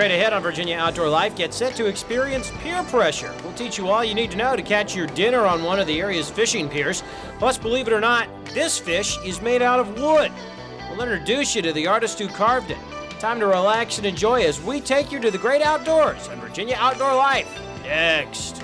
Straight ahead on Virginia Outdoor Life, get set to experience peer pressure. We'll teach you all you need to know to catch your dinner on one of the area's fishing piers. Plus, believe it or not, this fish is made out of wood. We'll introduce you to the artist who carved it. Time to relax and enjoy as we take you to the great outdoors on Virginia Outdoor Life. Next.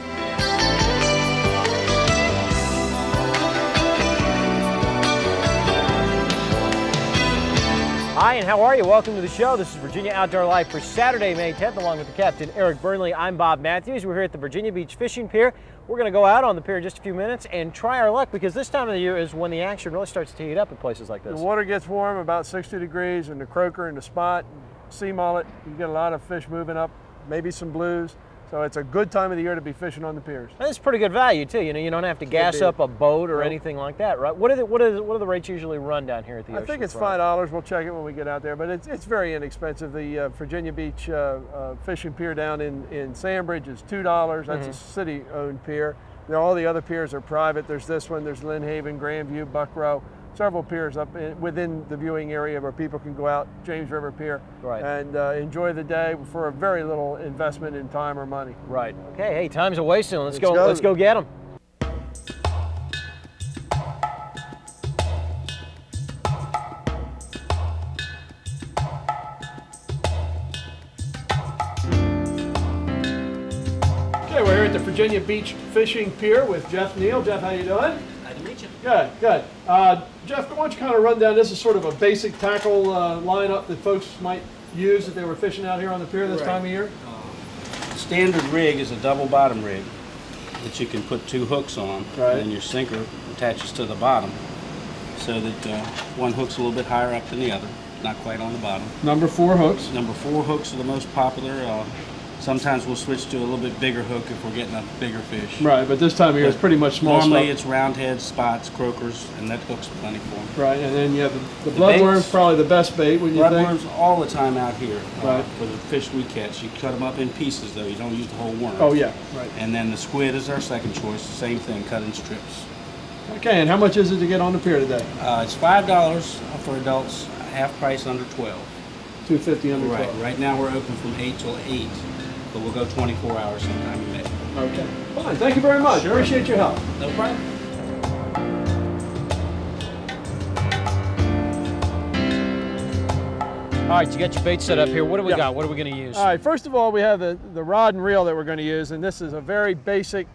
Hi, and how are you? Welcome to the show. This is Virginia Outdoor Life for Saturday, May 10th, along with the captain, Eric Burnley. I'm Bob Matthews. We're here at the Virginia Beach Fishing Pier. We're going to go out on the pier in just a few minutes and try our luck because this time of the year is when the action really starts to heat up in places like this. The water gets warm, about 60 degrees, and the croaker and the spot, sea mullet, you get a lot of fish moving up, maybe some blues. So it's a good time of the year to be fishing on the piers. That's pretty good value too. You know, you don't have to gas up a boat or Nope. anything like that, right? What are the what is what are the rates usually run down here at the I think it's five dollars. We'll check it when we get out there, but it's, it's very inexpensive. The uh, Virginia Beach uh, uh, fishing pier down in, in Sandbridge is two dollars. That's a city-owned pier. Now, all the other piers are private. There's this one. There's Lynnhaven, Grandview, Buckroe. Several piers up in, within the viewing area where people can go out, James River Pier, Right. and uh, enjoy the day for a very little investment in time or money. Right. Okay. Hey, time's a wasting. Let's, Let's go, go. Let's go get them. Okay, we're here at the Virginia Beach Fishing Pier with Jeff Neal. Jeff, how you doing? Nice to meet you. Good, good. Uh, Jeff, why don't you kind of run down, this is sort of a basic tackle uh, lineup that folks might use if they were fishing out here on the pier this Right. time of year? Standard rig is a double bottom rig that you can put two hooks on, Right. and your sinker attaches to the bottom, so that uh, one hook's a little bit higher up than the other, not quite on the bottom. Number four hooks. Number four hooks are the most popular. Uh, sometimes we'll switch to a little bit bigger hook if we're getting a bigger fish. Right, but this time of year it's pretty much small Normally stuff. it's roundhead, spots, croakers, and that hook's plenty for them. Right, and then you have the, the, The bloodworm's probably the best bait, wouldn't you think? Bloodworms all the time out here uh, Right. for the fish we catch. You cut them up in pieces though. You don't use the whole worm. Oh yeah, right. And then the squid is our second choice. Same thing, cut in strips. Okay, and how much is it to get on the pier today? Uh, it's five dollars for adults, half price under twelve. Two fifty under Right. twelve. Right now we're open from eight till eight, but we'll go twenty-four hours sometime in May. Okay, fine. Thank you very much. I appreciate your help. No problem. All right, you got your bait set up here. What do we Yeah. got? What are we going to use? All right, first of all, we have the, the rod and reel that we're going to use, and this is a very basic,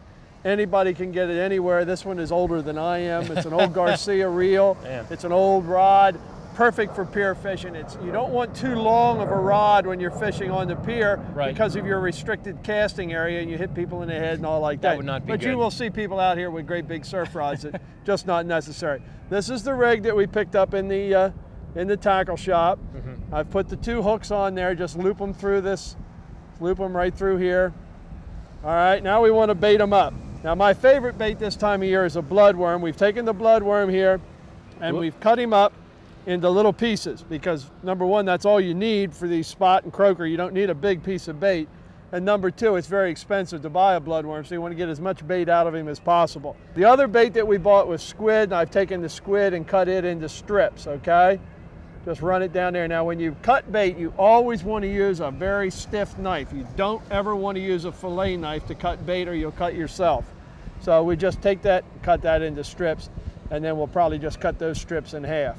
anybody can get it anywhere. This one is older than I am. It's an old Garcia reel. Man. It's an old rod, perfect for pier fishing. It's You don't want too long of a rod when you're fishing on the pier Right. because of your restricted casting area and you hit people in the head and all like that. That would not be But good. you will see people out here with great big surf rods that just not necessary. This is the rig that we picked up in the, uh, in the tackle shop. Mm-hmm. I've put the two hooks on there, just loop them through this, loop them right through here. All right, now we want to bait them up. Now my favorite bait this time of year is a bloodworm. We've taken the bloodworm here and Whoop. we've cut him up into little pieces because number one, that's all you need for these spot and croaker. You don't need a big piece of bait. And number two, it's very expensive to buy a bloodworm, so you want to get as much bait out of him as possible. The other bait that we bought was squid, and I've taken the squid and cut it into strips, okay? Just run it down there. Now, when you cut bait, you always want to use a very stiff knife. You don't ever want to use a fillet knife to cut bait or you'll cut yourself. So we just take that, cut that into strips, and then we'll probably just cut those strips in half.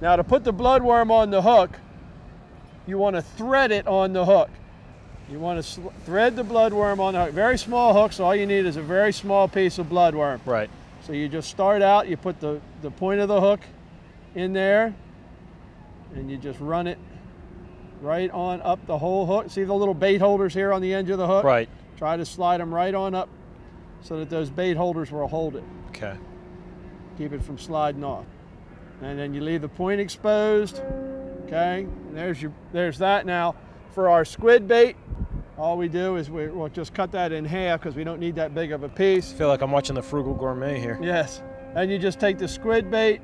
Now, to put the bloodworm on the hook, you want to thread it on the hook. You want to thread the bloodworm on the hook. Very small hook, so all you need is a very small piece of bloodworm. Right. So you just start out, you put the, the point of the hook in there, and you just run it right on up the whole hook. See the little bait holders here on the end of the hook? Right. Try to slide them right on up so that those bait holders will hold it. Okay. Keep it from sliding off. And then you leave the point exposed. Okay, and there's your there's that. Now for our squid bait, all we do is we, we'll just cut that in half because we don't need that big of a piece. I feel like I'm watching the Frugal Gourmet here. Yes. And you just take the squid bait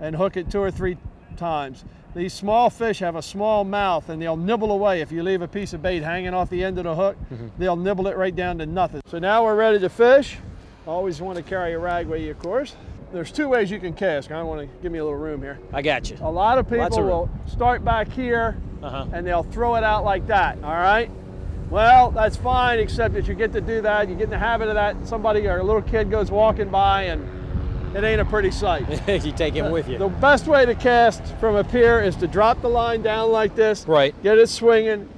and hook it two or three times. These small fish have a small mouth and they'll nibble away. If you leave a piece of bait hanging off the end of the hook, mm-hmm. they'll nibble it right down to nothing. So now we're ready to fish. Always want to carry a rag with you, of course. There's two ways you can cast. I want to give me a little room here. I got you. A lot of people of will start back here Uh-huh. and they'll throw it out like that, all right? Well, that's fine, except that you get to do that, you get in the habit of that, somebody or a little kid goes walking by and it ain't a pretty sight. If you take him with you. The best way to cast from a pier is to drop the line down like this, Right. get it swinging,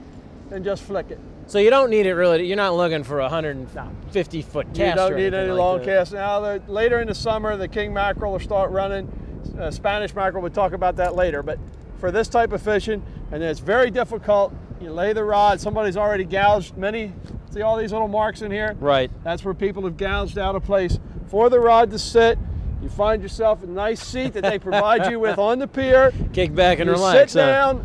and just flick it. So you don't need it really. You're not looking for a 150 foot cast. You don't need any like long that. casts. Now, the, later in the summer, the king mackerel will start running. Uh, Spanish mackerel, we'll talk about that later. But for this type of fishing, and it's very difficult, you lay the rod, somebody's already gouged many, see all these little marks in here? Right. That's where people have gouged out a place for the rod to sit. You find yourself a nice seat that they provide you with on the pier. Kick back and you relax. sit huh?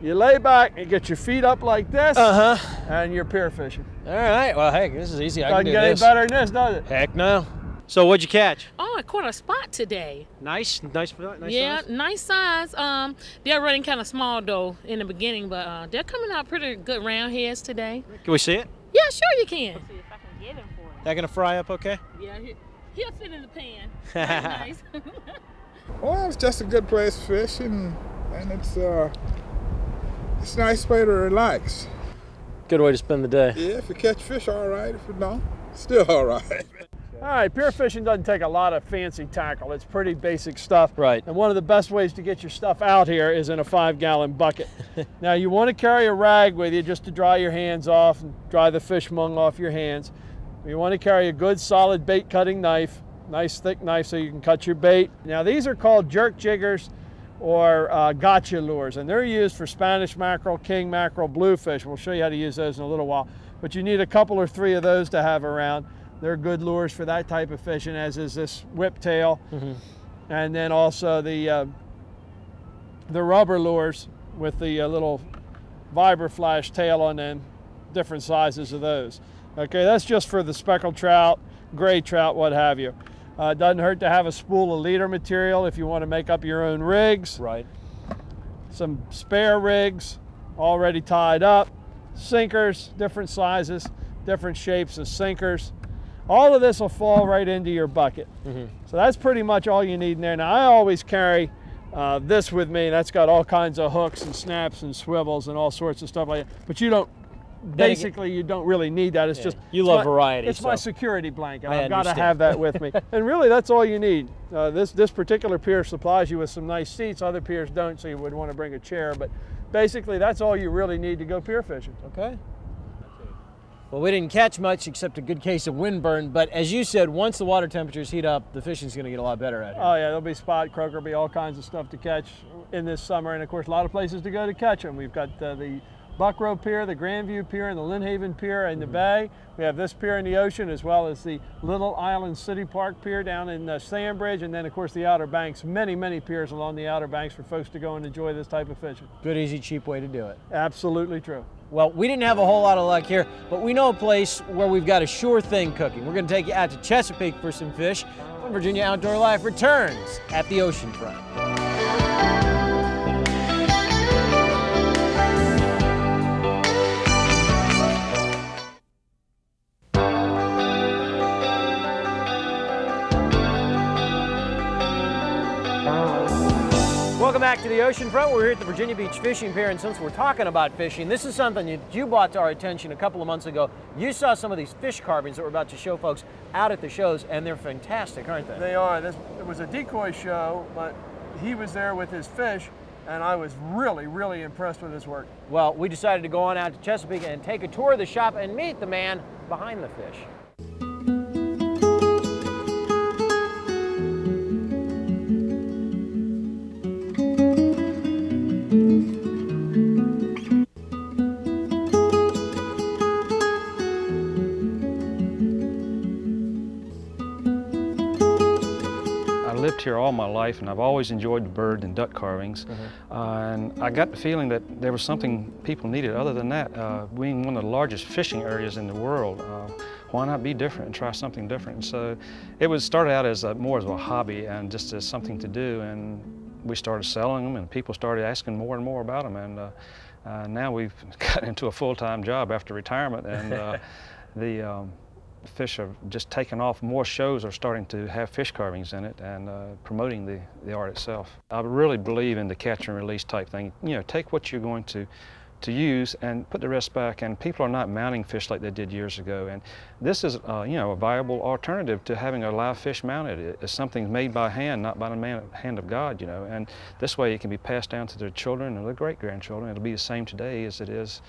Down, you lay back, and get your feet up like this, Uh huh. and you're pier fishing. All right. Well, heck, this is easy. I can Doesn't do get any better than this, does it? Heck no. So what'd you catch? Oh, I caught a spot today. Nice, nice, nice. yeah, size? nice size. Um, they're running kind of small though in the beginning, but uh, they're coming out pretty good round heads today. Can we see it? Yeah, sure you can. See if I can get him for That gonna fry up okay? Yeah, he, he'll fit in the pan. Nice. Well, it's just a good place fishing, and it's uh, it's a nice way to relax. Good way to spend the day. Yeah, if you catch fish, all right. If you don't, still all right. All right, pier fishing doesn't take a lot of fancy tackle. It's pretty basic stuff. Right. And one of the best ways to get your stuff out here is in a five gallon bucket. now, you want to carry a rag with you just to dry your hands off and dry the fish mung off your hands. You want to carry a good solid bait cutting knife, nice thick knife so you can cut your bait. Now, these are called jerk jiggers or uh, gotcha lures, and they're used for Spanish mackerel, king mackerel, bluefish. We'll show you how to use those in a little while. But you need a couple or three of those to have around. They're good lures for that type of fishing, as is this whiptail, and then also the uh, the rubber lures with the uh, little vibra flash tail on them, different sizes of those. Okay, that's just for the speckled trout, gray trout, what have you. Uh, it doesn't hurt to have a spool of leader material if you want to make up your own rigs Right. some spare rigs already tied up, sinkers, different sizes, different shapes of sinkers. All of this will fall right into your bucket. So that's pretty much all you need in there. Now I always carry uh, this with me. That's got all kinds of hooks and snaps and swivels and all sorts of stuff like that. But you don't. Basically, you don't really need that. It's Yeah, just you it's love my- variety, It's my security blanket. I I've got to have that with me. and really, that's all you need. Uh, this this particular pier supplies you with some nice seats. Other piers don't, so you would want to bring a chair. But basically, that's all you really need to go pier fishing. Okay. Well, we didn't catch much except a good case of windburn, but as you said, once the water temperatures heat up, the fishing's going to get a lot better out here. Oh yeah, there'll be spot croaker, there'll be all kinds of stuff to catch in this summer, and of course, a lot of places to go to catch them. We've got uh, the Buckroe Pier, the Grandview Pier, and the Lynnhaven Pier in the bay. We have this pier in the ocean, as well as the Little Island City Park Pier down in uh, Sandbridge, and then of course the Outer Banks. Many, many piers along the Outer Banks for folks to go and enjoy this type of fishing. Good, easy, cheap way to do it. Absolutely true. Well, we didn't have a whole lot of luck here, but we know a place where we've got a sure thing cooking. We're going to take you out to Chesapeake for some fish when Virginia Outdoor Life returns at the oceanfront. To the oceanfront. We're here at the Virginia Beach Fishing Pier, and since we're talking about fishing, this is something that you brought to our attention a couple of months ago. You saw some of these fish carvings that we're about to show folks out at the shows, and they're fantastic, aren't they? They are. This it was a decoy show, but he was there with his fish, and I was really, really impressed with his work. Well, we decided to go on out to Chesapeake and take a tour of the shop and meet the man behind the fish. All my life, and I've always enjoyed the bird and duck carvings. Uh, and I got the feeling that there was something people needed other than that. Uh, being one of the largest fishing areas in the world, uh, why not be different and try something different? And so it was started out as a, more as a hobby and just as something to do. And we started selling them, and people started asking more and more about them. And uh, uh, now we've got into a full-time job after retirement, and uh, the um, fish are just taking off. More shows are starting to have fish carvings in it and uh, promoting the, the art itself. I really believe in the catch and release type thing. You know, take what you're going to to use and put the rest back and people are not mounting fish like they did years ago and this is uh, you know a viable alternative to having a live fish mounted it's something made by hand not by the man, hand of God you know and this way it can be passed down to their children and their great grandchildren it'll be the same today as it is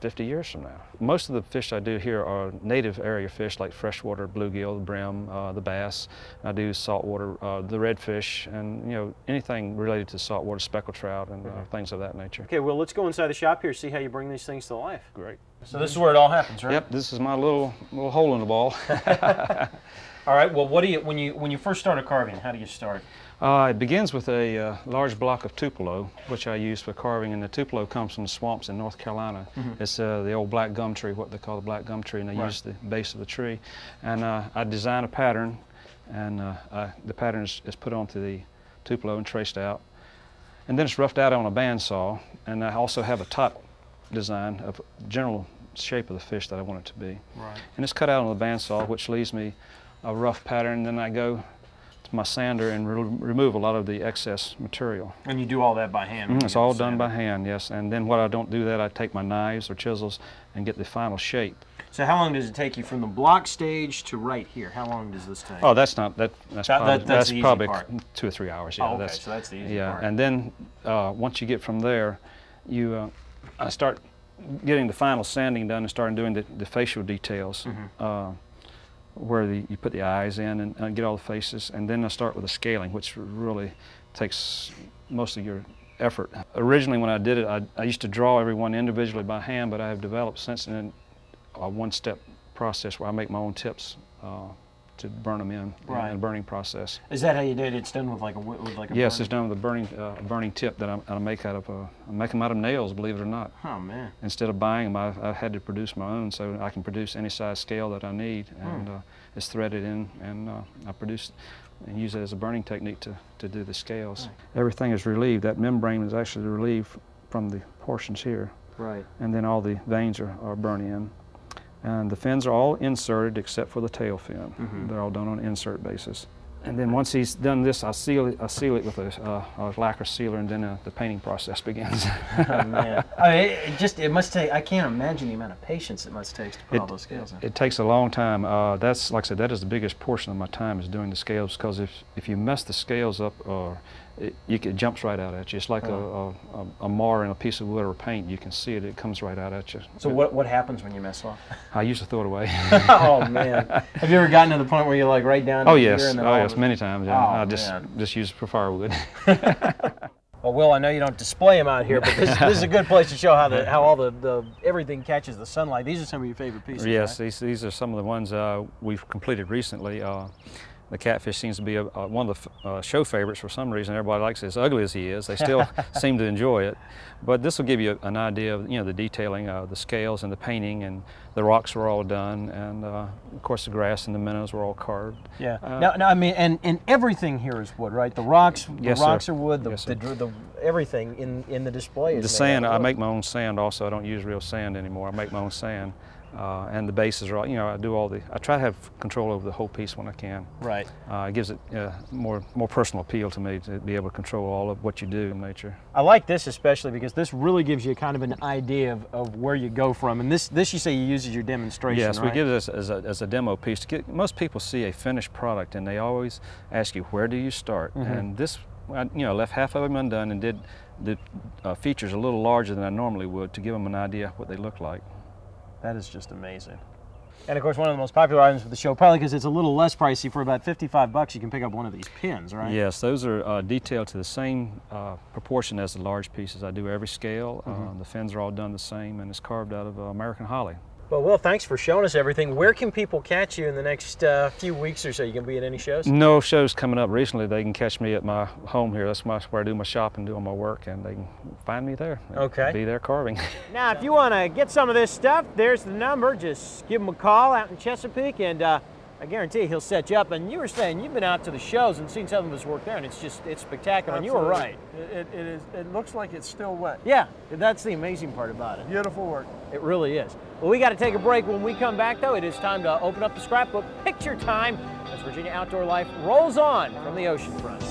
50 years from now. Most of the fish I do here are native area fish like freshwater bluegill, the brim, uh, the bass. I do saltwater, uh, the redfish, and you know anything related to saltwater, speckled trout, and uh, things of that nature. Okay, well, let's go inside the shop here, see how you bring these things to life. Great. So this is where it all happens, right? Yep, this is my little little hole in the ball. All right. Well, what do you when you when you first started carving? How do you start? Uh, it begins with a uh, large block of tupelo, which I use for carving, and the tupelo comes from the swamps in North Carolina. It's uh, the old black gum tree, what they call the black gum tree, and they Right. use the base of the tree. And uh, I design a pattern, and uh, I, the pattern is, is put onto the tupelo and traced out. And then it's roughed out on a bandsaw, and I also have a top design of general shape of the fish that I want it to be. Right. And it's cut out on the bandsaw, which leaves me a rough pattern. Then I go my sander and re- remove a lot of the excess material. And you do all that by hand. Mm, when It's all done by hand, yes. And then what I don't do that, I take my knives or chisels and get the final shape. So how long does it take you from the block stage to right here? How long does this take? Oh, that's not that. That's That- probably, that- that's the easy probably part. two or three hours. Yeah, Oh, okay, that's, so that's the easy yeah. part. And then uh, once you get from there, you uh, I start getting the final sanding done and starting doing the, the facial details. Mm-hmm. Uh, where the, you put the eyes in and, and get all the faces, and then I start with the scaling, which really takes most of your effort. Originally, when I did it, I, I used to draw everyone individually by hand, but I have developed since then a one-step process where I make my own tips uh, to burn them in Right. in the burning process. Is that how you did it? It's done with like a with like a Yes, burning- it's done with a burning uh, burning tip that I, I make out of uh, I make them out of nails, believe it or not. Oh man. Instead of buying them, I, I had to produce my own, so I can produce any size scale that I need, Hmm. and uh, it's threaded in, and uh, I produce and use it as a burning technique to, to do the scales. Everything is relieved. That membrane is actually relieved from the portions here, Right. and then all the veins are, are burnt in. And the fins are all inserted except for the tail fin. Mm-hmm. They're all done on an insert basis. And then once he's done this, I seal it, I seal it with a, uh, a lacquer sealer, and then uh, the painting process begins. Oh man. I mean, it, it just it must take. I can't imagine the amount of patience it must take to put It- all those scales in. It takes a long time. Uh, that's like I said, that is the biggest portion of my time is doing the scales because if if you mess the scales up, or it, you it jumps right out at you. It's like a, a, a, a mar in a piece of wood or paint. You can see it. It comes right out at you. so what what happens when you mess up? I usually throw it away. oh man. Have you ever gotten to the point where you're like right down? oh yes, here and then oh yes, many times. Yeah. Oh, I just man. just use it for firewood. Well, Will, I know you don't display them out here, but this, this is a good place to show how the how all the, the everything catches the sunlight. These are some of your favorite pieces. Yes, right? these, these are some of the ones uh, we've completed recently. Uh, the catfish seems to be a, a, one of the f- uh, show favorites for some reason. Everybody likes it. As ugly as he is, they still seem to enjoy it. But this will give you an idea of you know the detailing, uh, the scales and the painting, and the rocks were all done, and uh, of course the grass and the minnows were all carved. Yeah. Uh, now, now, I mean, and, and everything here is wood, right? The rocks, Yes, the sir. rocks are wood. The, Yes, the, sir. the everything in in the display is The sand, I make my own sand also. I don't use real sand anymore. I make my own sand. Uh, and the bases are all, you know, I do all the, I try to have control over the whole piece when I can. Right. Uh, it gives it uh, more more personal appeal to me to be able to control all of what you do in nature. I like this especially because this really gives you kind of an idea of, of where you go from. And this this you say you use as your demonstration. Yes, we right? give this as a, as a demo piece. To get, most people see a finished product and they always ask you, where do you start? Mm-hmm. And this, I, you know, left half of them undone and did the uh, features a little larger than I normally would to give them an idea what they look like. That is just amazing. And of course, one of the most popular items for the show, probably because it's a little less pricey. For about 55 bucks, you can pick up one of these pins, right? Yes, those are uh, detailed to the same uh, proportion as the large pieces. I do every scale. Mm-hmm. Uh, the fins are all done the same and it's carved out of uh, American holly. Well, Will, thanks for showing us everything. Where can people catch you in the next uh, few weeks or so? You gonna be at any shows? No shows coming up recently. They can catch me at my home here. That's my, where I do my shopping, do all my work, and they can find me there. Okay. Be there carving. Now, if you want to get some of this stuff, there's the number. Just give them a call out in Chesapeake, and uh, I guarantee he'll set you up. And you were saying you've been out to the shows and seen some of his work there, and it's just it's spectacular. And you were right. It, it, it is. It looks like it's still wet. Yeah, that's the amazing part about it. Beautiful work. It really is. Well, we got to take a break. When we come back, though, it is time to open up the scrapbook picture time as Virginia Outdoor Life rolls on from the ocean front.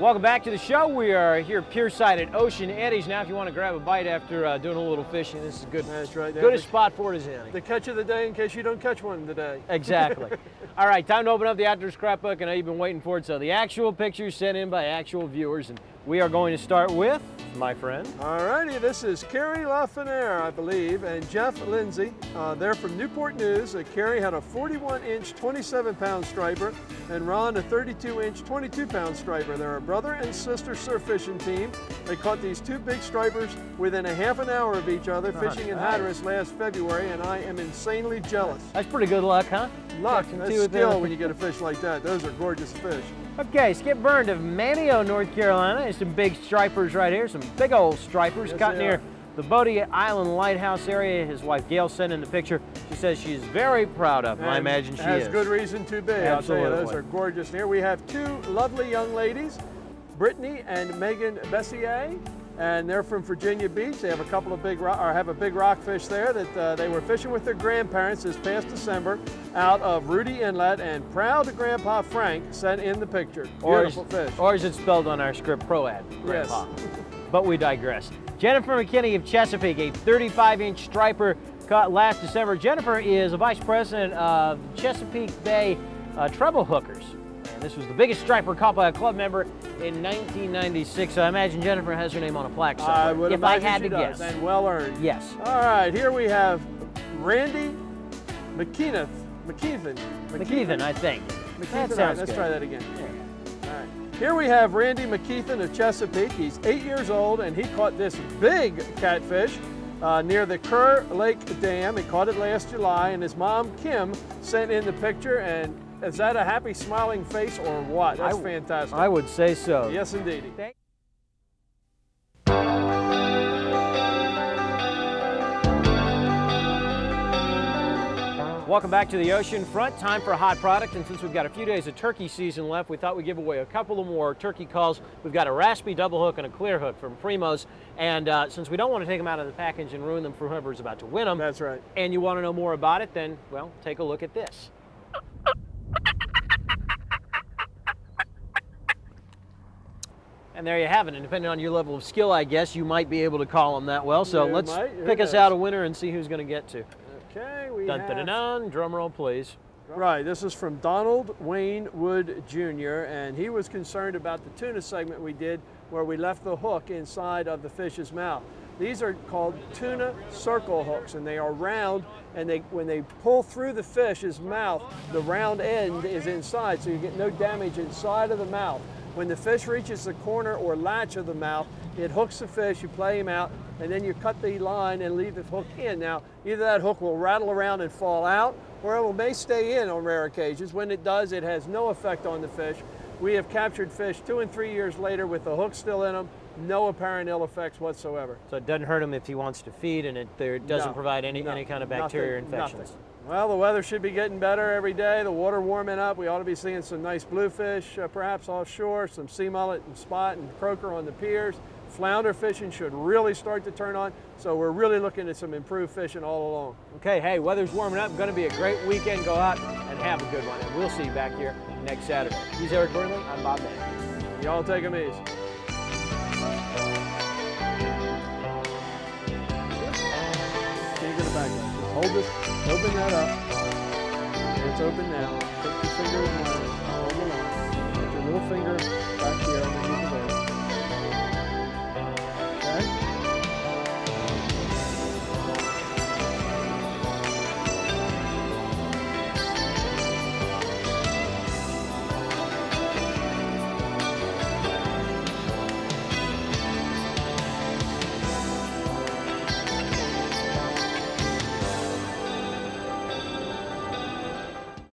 Welcome back to the show. We are here pierside at Ocean Eddies. Now, if you want to grab a bite after uh, doing a little fishing, this is a good. That's right. Good spot for it as any. The catch of the day in case you don't catch one today. Exactly. All right, time to open up the outdoor scrapbook. I know you've been waiting for it. So the actual pictures sent in by actual viewers, and we are going to start with my friend. All righty, this is Carrie LaFenaire, I believe, and Jeff Lindsay. Uh, they're from Newport News. Uh, Carrie had a 41-inch, 27-pound striper, and Ron a 32-inch, 22-pound striper. They're a brother and sister surf fishing team. They caught these two big stripers within a half an hour of each other fishing in nice. Hatteras last February, and I am insanely jealous. That's pretty good luck, huh? Luck, that's skill when you get a fish like that. Those are gorgeous fish. Okay, Skip Byrne of Manteo, North Carolina. There's some big stripers right here, some big old stripers Yes, caught near the Bodie Island Lighthouse area. His wife Gail sent in the picture. She says she's very proud of them. I imagine she has is. good reason to be. Tell you, those are gorgeous. Here we have two lovely young ladies, Brittany and Megan Bessier, and they're from Virginia Beach. They have a couple of big, or have a big rockfish there that uh, they were fishing with their grandparents this past December out of Rudee Inlet, and proud Grandpa Frank sent in the picture. Or is, Beautiful fish. or is it spelled on our script pro ad, Grandpa? but we digress. Jennifer McKinney of Chesapeake, a 35-inch striper caught last December. Jennifer is a vice president of Chesapeake Bay uh, Treble Hookers. And this was the biggest striper caught by a club member in 1996. So I imagine Jennifer has her name on a plaque somewhere. I would if I had to does, guess. and well earned. Yes. All right, here we have Randy McKeith. McKeithen. McKeithen, I think. McKeithen, That all right, sounds let's good. try that again. All right. Here we have Randy McKeithen of Chesapeake. He's eight years old and he caught this big catfish uh, near the Kerr Lake Dam. He caught it last July and his mom, Kim, sent in the picture. And is that a happy smiling face or what? That's I- fantastic. I would say so. yes, indeed. Welcome back to the ocean front. Time for a hot product, and since we've got a few days of turkey season left, we thought we'd give away a couple of more turkey calls. We've got a raspy double hook and a clear hook from Primos, and uh, since we don't want to take them out of the package and ruin them for whoever's about to win them, That's right. and you want to know more about it, then well, take a look at this. And there you have it. And depending on your level of skill, I guess you might be able to call them that well. So You let's pick us out a winner and see who's going to get to. Okay, we Dun have... dun dun dun. Drum roll, please. Right, this is from Donald Wayne Wood Jr., and he was concerned about the tuna segment we did where we left the hook inside of the fish's mouth. These are called tuna circle hooks, and they are round, and they when they pull through the fish's mouth, the round end is inside, so you get no damage inside of the mouth. When the fish reaches the corner or latch of the mouth, it hooks the fish, you play him out, and then you cut the line and leave the hook in. Now, either that hook will rattle around and fall out, or it may stay in on rare occasions. When it does, it has no effect on the fish. We have captured fish two and three years later with the hook still in them, no apparent ill effects whatsoever. So it doesn't hurt him if he wants to feed, and it there doesn't No, provide any no, any kind of nothing, bacteria or infections. nothing. Well, the weather should be getting better every day. The water warming up. We ought to be seeing some nice bluefish, uh, perhaps offshore, some sea mullet and spot and croaker on the piers. Flounder fishing should really start to turn on. So we're really looking at some improved fishing all along. Okay, hey, weather's warming up. Going to be a great weekend. Go out and have a good one, and we'll see you back here next Saturday. He's Eric Burnley. I'm Bob Mann. Y'all take them easy. Hold this, open that up. It's open now. Put your finger in line, hold the line. Put your little finger back here